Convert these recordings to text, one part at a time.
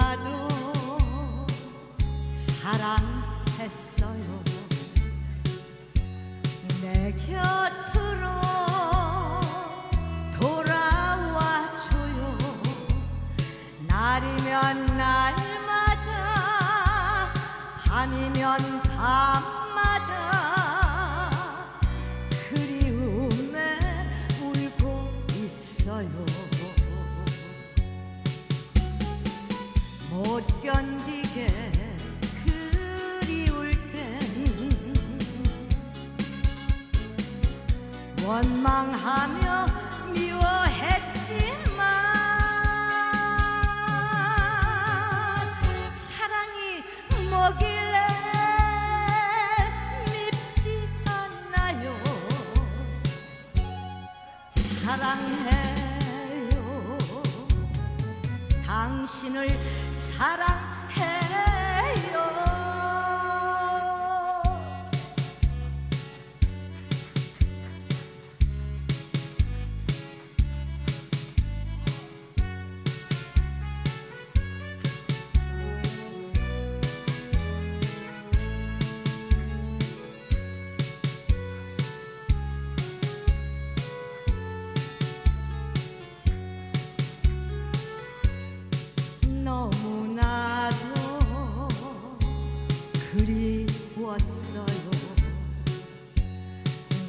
나도 사랑했어요. 내 곁으로 돌아와줘요. 날이면 날마다 밤이면 밤. 원망하며 미워했지만 사랑이 뭐길래 밉지 않나요? 사랑해요. 당신을 사랑 그리웠어요.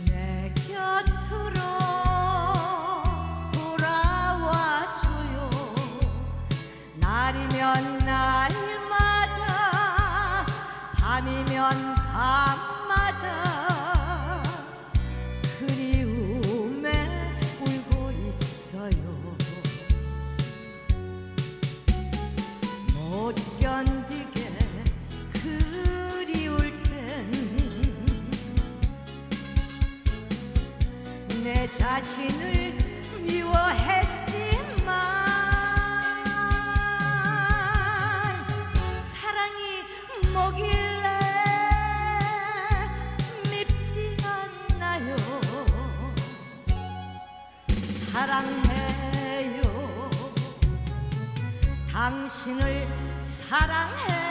내 곁으로 돌아와줘요. 날이면 날마다 밤이면 밤마다 그리움에 울고 있어요. 못 내 자신을 미워했지만 사랑이 뭐길래? 밉지 않나요? 사랑해요. 당신을 사랑해